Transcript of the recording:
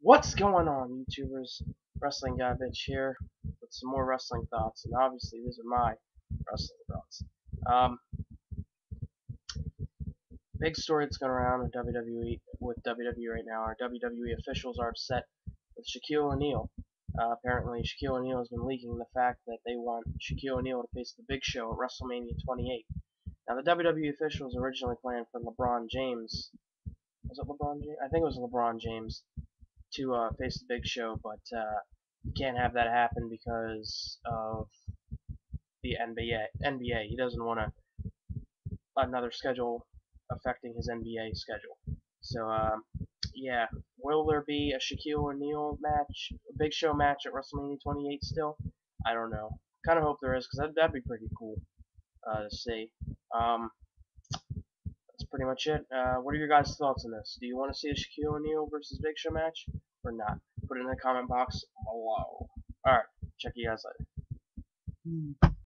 What's going on, YouTubers? Wrestling Guy Bitch here with some more wrestling thoughts, and obviously these are my wrestling thoughts. Um, big story that's going around in WWE with WWE right now. Our WWE officials are upset with Shaquille O'Neal. Uh, apparently, Shaquille O'Neal has been leaking the fact that they want Shaquille O'Neal to face the Big Show at WrestleMania 28. Now, the WWE officials originally planned for LeBron James. Was it LeBron James? I think it was LeBron James to uh, face the Big Show, but uh, can't have that happen because of the NBA. NBA. He doesn't want to another schedule affecting his NBA schedule. So, um, yeah, will there be a Shaquille O'Neal match, a Big Show match at WrestleMania 28 still? I don't know. Kind of hope there is because that, that'd be pretty cool uh, to see. Um, pretty much it. Uh, what are your guys' thoughts on this? Do you want to see a Shaquille O'Neal versus Big Show match or not? Put it in the comment box below. Alright, check you guys later. Hmm.